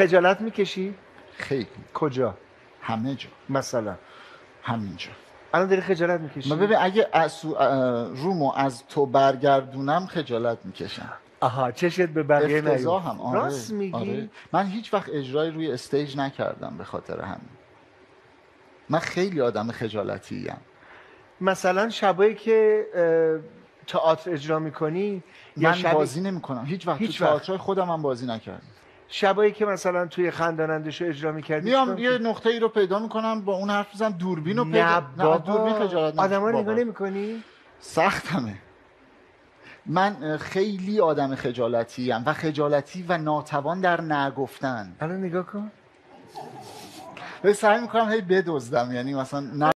خجالت می‌کشی؟ خیلی. کجا؟ همه جا. مثلا. همینجا. الان داری خجالت می‌کشی؟ من ببین اگه از رومو از تو برگردونم خجالت می‌کشم. آها چشت به بقیه نیفت. هم آره. راست میگی؟ آره. من هیچ وقت اجرای روی استیج نکردم به خاطر همین. من خیلی آدم خجالتی ام مثلا شبایی که تئاتر اجرا می‌کنی یا من شبی... بازی نمی‌کنم. هیچ وقت هیچ تو. تئاترهای خودم من بازی نکردم. شبایی که مثلا توی خندانندشو اجرا می‌کردی میام یه نقطه ای رو پیدا می‌کنم با اون حرف بزنم دوربین رو پیدا نه نه دوربین خجالت آدم نمی‌کشم. نگاه. نمی‌کنی؟ سختمه. من خیلی آدم خجالتی ام و خجالتی و ناتوان در نگفتن. الان نگاه کن. به سعی می‌کنم هی بدزدم یعنی مثلا نه